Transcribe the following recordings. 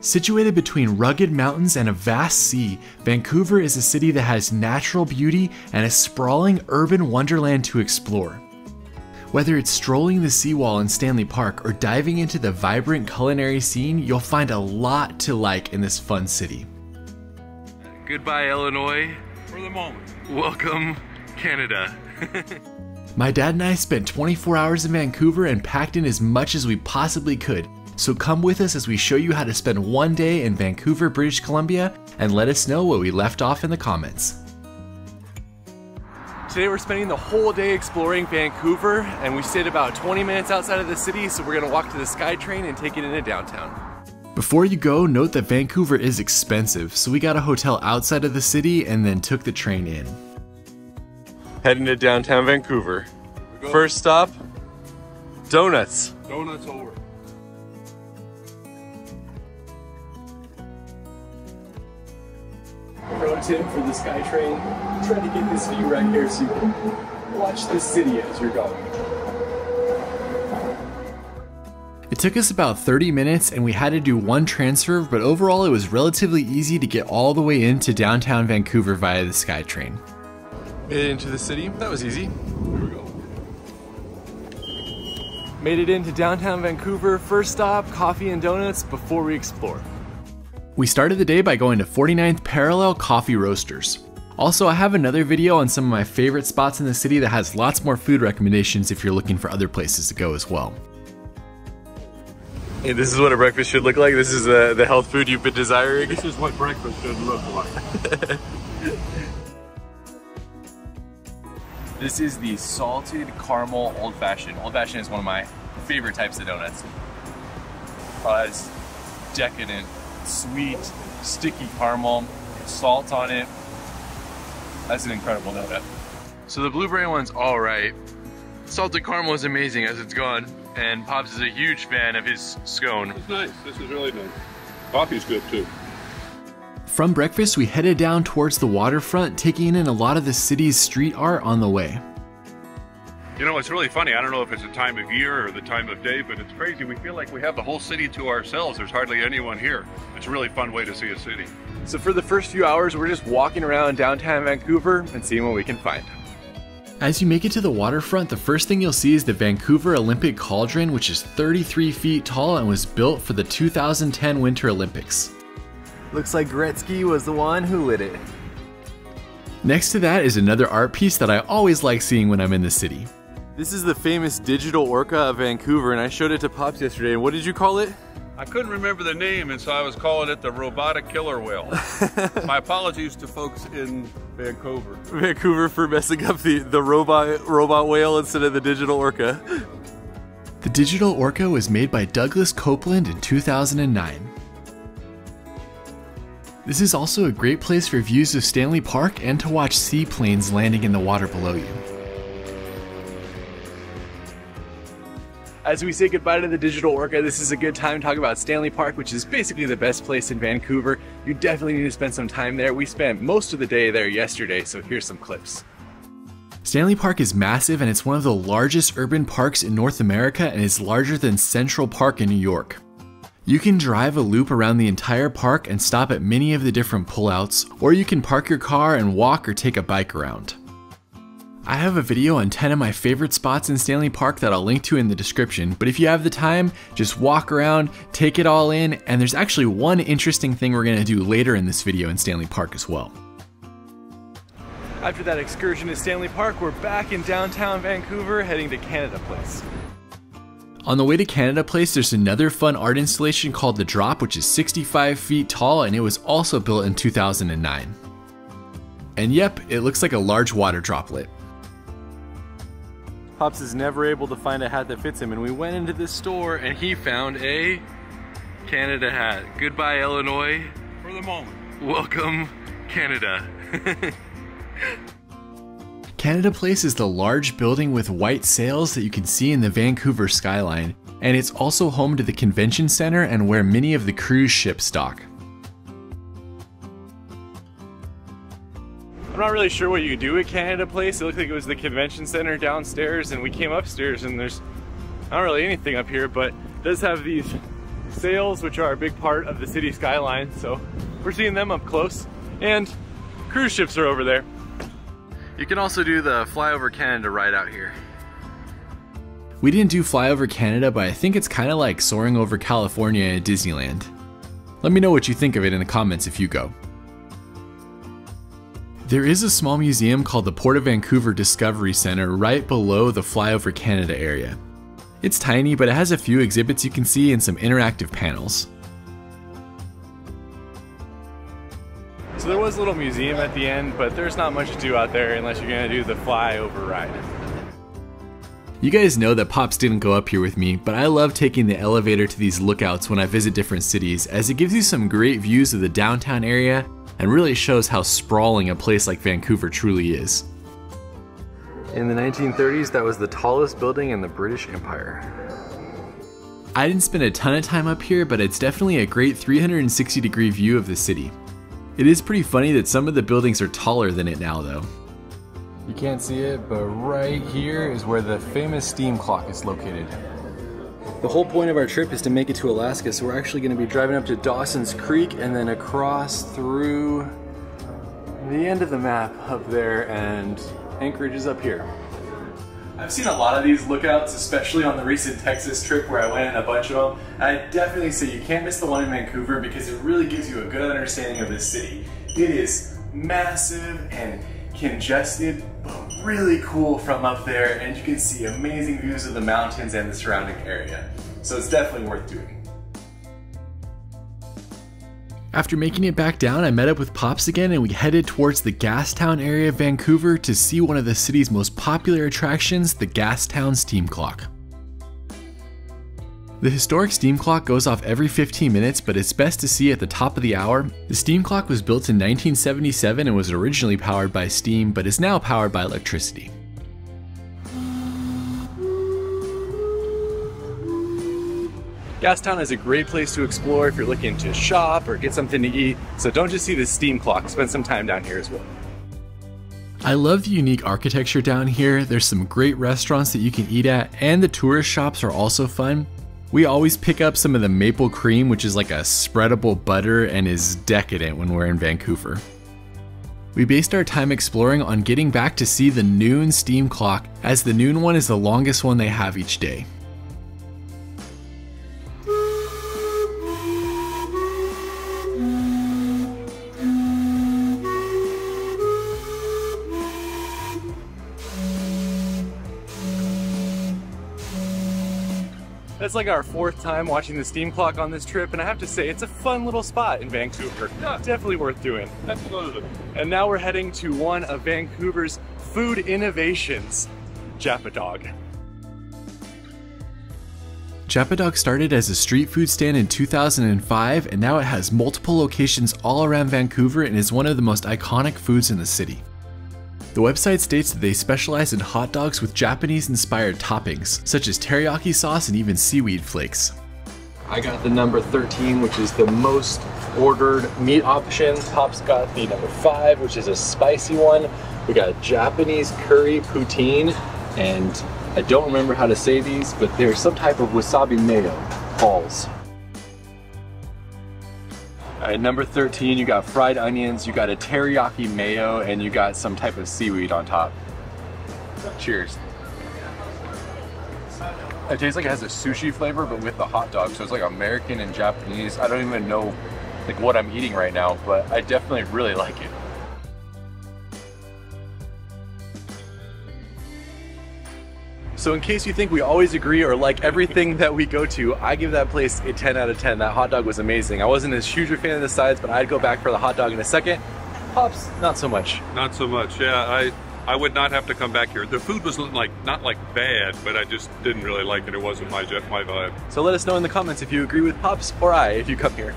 Situated between rugged mountains and a vast sea, Vancouver is a city that has natural beauty and a sprawling urban wonderland to explore. Whether it's strolling the seawall in Stanley Park or diving into the vibrant culinary scene, you'll find a lot to like in this fun city. Goodbye, Illinois. For the moment. Welcome, Canada. My dad and I spent 24 hours in Vancouver and packed in as much as we possibly could. So come with us as we show you how to spend one day in Vancouver, British Columbia, and let us know what we left off in the comments. Today we're spending the whole day exploring Vancouver and we stayed about 20 minutes outside of the city so we're gonna walk to the SkyTrain and take it into downtown. Before you go, note that Vancouver is expensive, so we got a hotel outside of the city and then took the train in. Heading to downtown Vancouver. First stop, donuts. Donuts over. Pro tip for the SkyTrain, try to get this view right here so you can watch the city as you're going. It took us about 30 minutes and we had to do one transfer, but overall it was relatively easy to get all the way into downtown Vancouver via the SkyTrain. Made it into the city, that was easy. Here we go. Made it into downtown Vancouver, first stop, coffee and donuts before we explore. We started the day by going to 49th Parallel Coffee Roasters. Also, I have another video on some of my favorite spots in the city that has lots more food recommendations if you're looking for other places to go as well. Hey, this is what a breakfast should look like. This is uh, the health food you've been desiring. This is what breakfast should look like. This is the salted caramel old fashioned. Old fashioned is one of my favorite types of donuts. Uh, it's decadent, sweet, sticky caramel, salt on it. That's an incredible donut. So the blueberry one's all right. Salted caramel is amazing as it's gone, and Pops is a huge fan of his scone. It's nice. This is really nice. Coffee's good too. From breakfast, we headed down towards the waterfront, taking in a lot of the city's street art on the way. You know, it's really funny. I don't know if it's the time of year or the time of day, but it's crazy. We feel like we have the whole city to ourselves. There's hardly anyone here. It's a really fun way to see a city. So for the first few hours, we're just walking around downtown Vancouver and seeing what we can find. As you make it to the waterfront, the first thing you'll see is the Vancouver Olympic Cauldron, which is 33 feet tall and was built for the 2010 Winter Olympics. Looks like Gretzky was the one who lit it. Next to that is another art piece that I always like seeing when I'm in the city. This is the famous digital orca of Vancouver, and I showed it to Pops yesterday. And what did you call it? I couldn't remember the name, and so I was calling it the robotic killer whale. My apologies to folks in Vancouver. Vancouver for messing up the, the robot robot whale instead of the digital orca. The digital orca was made by Douglas Coupland in 2009. This is also a great place for views of Stanley Park and to watch seaplanes landing in the water below you. As we say goodbye to the digital orca, this is a good time to talk about Stanley Park, which is basically the best place in Vancouver. You definitely need to spend some time there. We spent most of the day there yesterday, so here's some clips. Stanley Park is massive and it's one of the largest urban parks in North America and is larger than Central Park in New York. You can drive a loop around the entire park and stop at many of the different pullouts, or you can park your car and walk or take a bike around. I have a video on 10 of my favorite spots in Stanley Park that I'll link to in the description, but if you have the time, just walk around, take it all in, and there's actually one interesting thing we're gonna do later in this video in Stanley Park as well. After that excursion to Stanley Park, we're back in downtown Vancouver heading to Canada Place. On the way to Canada Place, there's another fun art installation called The Drop, which is 65 feet tall and it was also built in 2009. And yep, it looks like a large water droplet. Pops is never able to find a hat that fits him, and we went into this store And he found a Canada hat. Goodbye, Illinois. For the moment. Welcome, Canada. Canada Place is the large building with white sails that you can see in the Vancouver skyline, and it's also home to the convention center and where many of the cruise ships dock. Really sure what you do at Canada Place. It looked like it was the convention center downstairs, and we came upstairs, and there's not really anything up here, but it does have these sails, which are a big part of the city skyline. So we're seeing them up close. And cruise ships are over there. You can also do the flyover Canada ride out here. We didn't do flyover Canada, but I think it's kind of like soaring over California at Disneyland. Let me know what you think of it in the comments if you go. There is a small museum called the Port of Vancouver Discovery Center right below the Flyover Canada area. It's tiny, but it has a few exhibits you can see and some interactive panels. So there was a little museum at the end, but there's not much to do out there unless you're gonna do the flyover ride. You guys know that Pops didn't go up here with me, but I love taking the elevator to these lookouts when I visit different cities as it gives you some great views of the downtown area and really shows how sprawling a place like Vancouver truly is. In the 1930s, that was the tallest building in the British Empire. I didn't spend a ton of time up here, but it's definitely a great 360 degree view of the city. It is pretty funny that some of the buildings are taller than it now though. You can't see it, but right here is where the famous steam clock is located. The whole point of our trip is to make it to Alaska, so we're actually going to be driving up to Dawson's Creek and then across through the end of the map up there, and Anchorage is up here. I've seen a lot of these lookouts, especially on the recent Texas trip where I went in a bunch of them. I definitely say you can't miss the one in Vancouver because it really gives you a good understanding of this city. It is massive and congested, but really cool from up there, and you can see amazing views of the mountains and the surrounding area. So it's definitely worth doing. After making it back down, I met up with Pops again and we headed towards the Gastown area of Vancouver to see one of the city's most popular attractions, the Gastown Steam Clock. The historic steam clock goes off every 15 minutes, but it's best to see at the top of the hour. The steam clock was built in 1977 and was originally powered by steam, but is now powered by electricity. Gastown is a great place to explore if you're looking to shop or get something to eat, so don't just see the steam clock, spend some time down here as well. I love the unique architecture down here. There's some great restaurants that you can eat at, and the tourist shops are also fun. We always pick up some of the maple cream, which is like a spreadable butter and is decadent when we're in Vancouver. We based our time exploring on getting back to see the noon steam clock, as the noon one is the longest one they have each day. That's like our fourth time watching the steam clock on this trip, and I have to say, it's a fun little spot in Vancouver. Yeah. Definitely worth doing. Absolutely. And now we're heading to one of Vancouver's food innovations, Japadog. Japadog started as a street food stand in 2005 and now it has multiple locations all around Vancouver and is one of the most iconic foods in the city. The website states that they specialize in hot dogs with Japanese inspired toppings, such as teriyaki sauce and even seaweed flakes. I got the number 13, which is the most ordered meat option. Pop's got the number five, which is a spicy one. We got Japanese curry poutine, and I don't remember how to say these, but they're some type of wasabi mayo balls. Right, number 13, you got fried onions, you got a teriyaki mayo, and you got some type of seaweed on top. Cheers. It tastes like it has a sushi flavor, but with the hot dog. So it's like American and Japanese. I don't even know like what I'm eating right now, but I definitely really like it. So in case you think we always agree or like everything that we go to, I give that place a 10 out of 10. That hot dog was amazing. I wasn't as huge a fan of the sides, but I'd go back for the hot dog in a second. Pops, not so much. Not so much. Yeah, I I would not have to come back here. The food was like not like bad, but I just didn't really like it. It wasn't my my vibe. So let us know in the comments if you agree with Pops or I if you come here.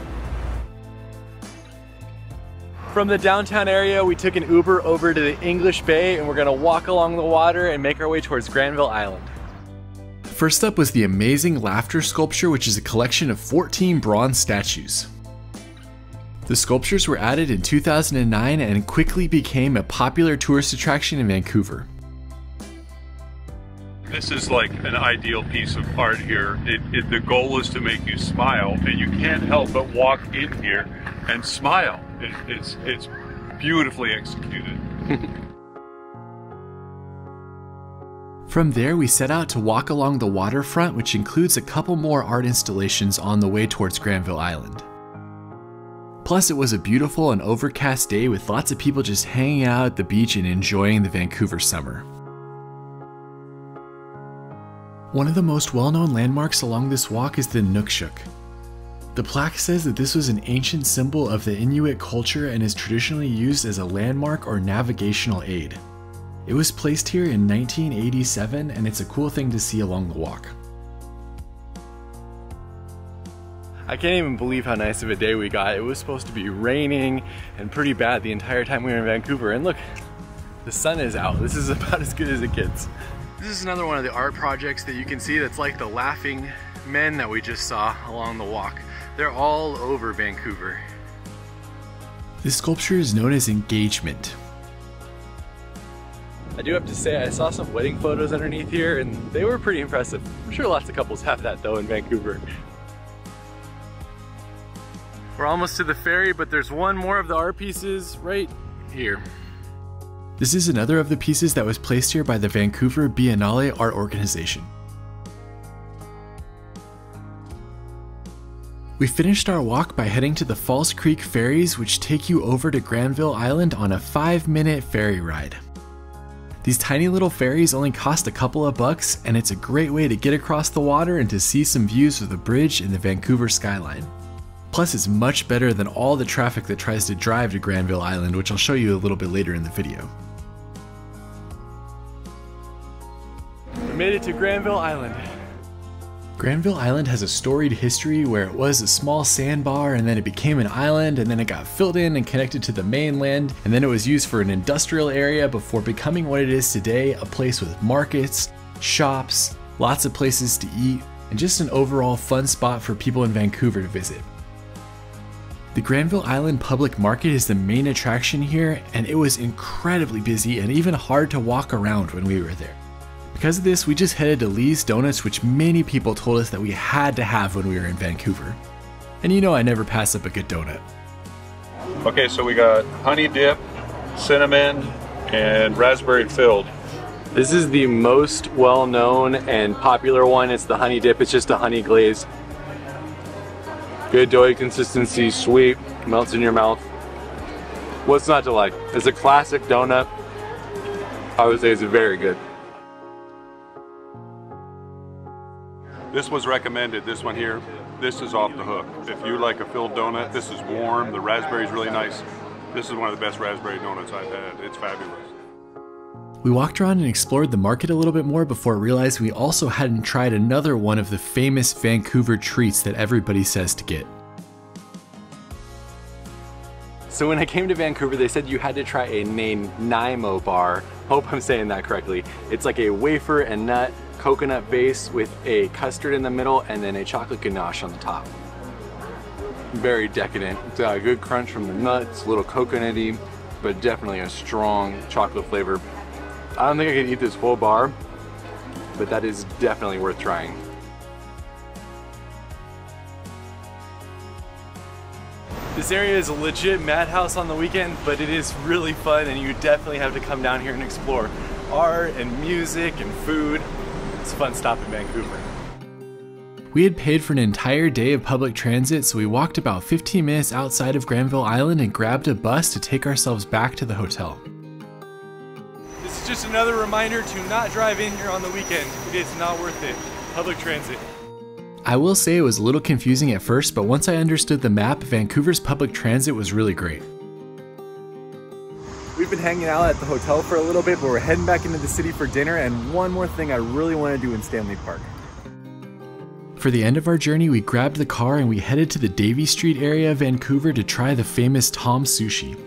From the downtown area, we took an Uber over to the English Bay and we're gonna walk along the water and make our way towards Granville Island. First up was the amazing Laughter Sculpture, which is a collection of 14 bronze statues. The sculptures were added in 2009 and quickly became a popular tourist attraction in Vancouver. This is like an ideal piece of art here. It, it, the goal is to make you smile, and you can't help but walk in here and smile. It, it's, it's beautifully executed. From there, we set out to walk along the waterfront, which includes a couple more art installations on the way towards Granville Island. Plus, it was a beautiful and overcast day with lots of people just hanging out at the beach and enjoying the Vancouver summer. One of the most well known landmarks along this walk is the Inukshuk. The plaque says that this was an ancient symbol of the Inuit culture and is traditionally used as a landmark or navigational aid. It was placed here in 1987 and it's a cool thing to see along the walk. I can't even believe how nice of a day we got. It was supposed to be raining and pretty bad the entire time we were in Vancouver and look, the sun is out. This is about as good as it gets. This is another one of the art projects that you can see that's like the laughing men that we just saw along the walk. They're all over Vancouver. This sculpture is known as Engagement. I do have to say, I saw some wedding photos underneath here and they were pretty impressive. I'm sure lots of couples have that though in Vancouver. We're almost to the ferry, but there's one more of the art pieces right here. This is another of the pieces that was placed here by the Vancouver Biennale Art Organization. We finished our walk by heading to the False Creek ferries which take you over to Granville Island on a 5 minute ferry ride. These tiny little ferries only cost a couple of bucks and it's a great way to get across the water and to see some views of the bridge and the Vancouver skyline. Plus it's much better than all the traffic that tries to drive to Granville Island which I'll show you a little bit later in the video. We made it to Granville Island. Granville Island has a storied history where it was a small sandbar and then it became an island and then it got filled in and connected to the mainland and then it was used for an industrial area before becoming what it is today, a place with markets, shops, lots of places to eat, and just an overall fun spot for people in Vancouver to visit. The Granville Island Public Market is the main attraction here and it was incredibly busy and even hard to walk around when we were there. Because of this, we just headed to Lee's Donuts, which many people told us that we had to have when we were in Vancouver. And you know I never pass up a good donut. Okay, so we got honey dip, cinnamon, and raspberry filled. This is the most well-known and popular one. It's the honey dip. It's just a honey glaze. Good doughy consistency, sweet, melts in your mouth. What's not to like? It's a classic donut. I would say it's very good. This was recommended, this one here. This is off the hook. If you like a filled donut, this is warm. The raspberry is really nice. This is one of the best raspberry donuts I've had. It's fabulous. We walked around and explored the market a little bit more before realizing we also hadn't tried another one of the famous Vancouver treats that everybody says to get. So when I came to Vancouver, they said you had to try a Nanaimo bar. Hope I'm saying that correctly. It's like a wafer and nut coconut base with a custard in the middle and then a chocolate ganache on the top. Very decadent. A good crunch from the nuts, a little coconutty, but definitely a strong chocolate flavor. I don't think I could eat this whole bar, but that is definitely worth trying. This area is a legit madhouse on the weekend, but it is really fun and you definitely have to come down here and explore art and music and food. It's a fun stop in Vancouver. We had paid for an entire day of public transit, so we walked about 15 minutes outside of Granville Island and grabbed a bus to take ourselves back to the hotel. This is just another reminder to not drive in here on the weekend. It is not worth it. Public transit. I will say it was a little confusing at first, but once I understood the map, Vancouver's public transit was really great. We've been hanging out at the hotel for a little bit, but we're heading back into the city for dinner and one more thing I really want to do in Stanley Park. For the end of our journey, we grabbed the car and we headed to the Davie Street area of Vancouver to try the famous Tom Sushi.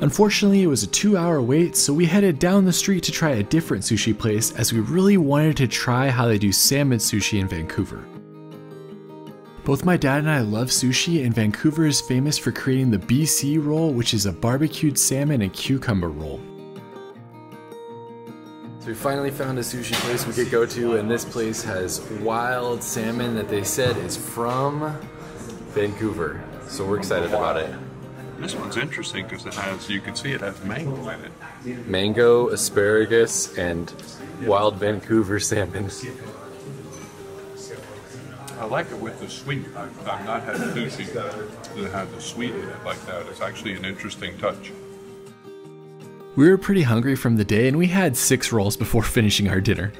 Unfortunately, it was a two hour wait, so we headed down the street to try a different sushi place as we really wanted to try how they do salmon sushi in Vancouver. Both my dad and I love sushi, and Vancouver is famous for creating the BC roll, which is a barbecued salmon and cucumber roll. So we finally found a sushi place we could go to, and this place has wild salmon that they said is from Vancouver. So we're excited about it. This one's interesting because it has, you can see it has mango in it. Mango, asparagus, and wild Vancouver salmon. I like it with the sweet. I've, I've not had sushi that had the sweet in it like that. It's actually an interesting touch. We were pretty hungry from the day and we had six rolls before finishing our dinner.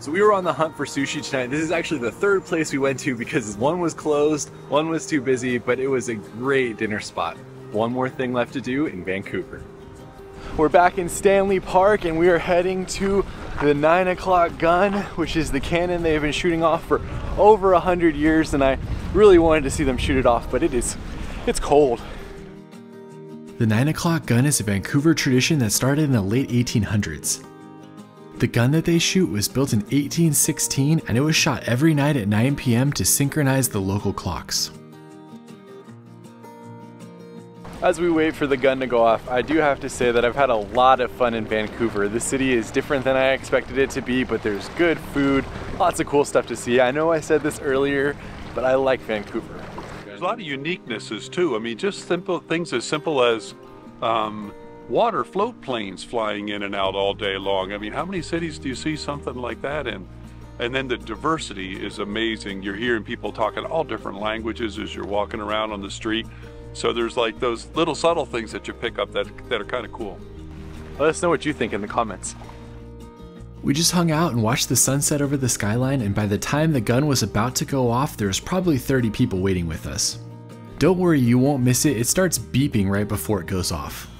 So we were on the hunt for sushi tonight. This is actually the third place we went to because one was closed, one was too busy, but it was a great dinner spot. One more thing left to do in Vancouver. We're back in Stanley Park and we are heading to the nine o'clock gun, which is the cannon they've been shooting off for over a hundred years and I really wanted to see them shoot it off, but it is, it's cold. The 9 o'clock gun is a Vancouver tradition that started in the late 1800s. The gun that they shoot was built in 1816 and it was shot every night at 9 p.m. to synchronize the local clocks. As we wait for the gun to go off, I do have to say that I've had a lot of fun in Vancouver. The city is different than I expected it to be, but there's good food, lots of cool stuff to see. I know I said this earlier, but I like Vancouver. There's a lot of uniquenesses too. I mean, just simple things as simple as um, water float planes flying in and out all day long. I mean, how many cities do you see something like that in? And then the diversity is amazing. You're hearing people talking all different languages as you're walking around on the street. So there's like those little subtle things that you pick up that, that are kind of cool. Let us know what you think in the comments. We just hung out and watched the sunset over the skyline, and by the time the gun was about to go off, there was probably 30 people waiting with us. Don't worry, you won't miss it, it starts beeping right before it goes off.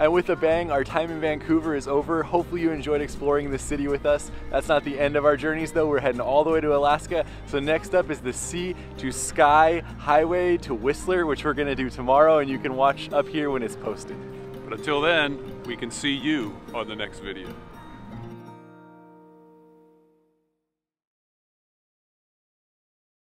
And with a bang, our time in Vancouver is over. Hopefully you enjoyed exploring the city with us. That's not the end of our journeys though. We're heading all the way to Alaska. So next up is the Sea to Sky Highway to Whistler, which we're gonna do tomorrow and you can watch up here when it's posted. But until then, we can see you on the next video.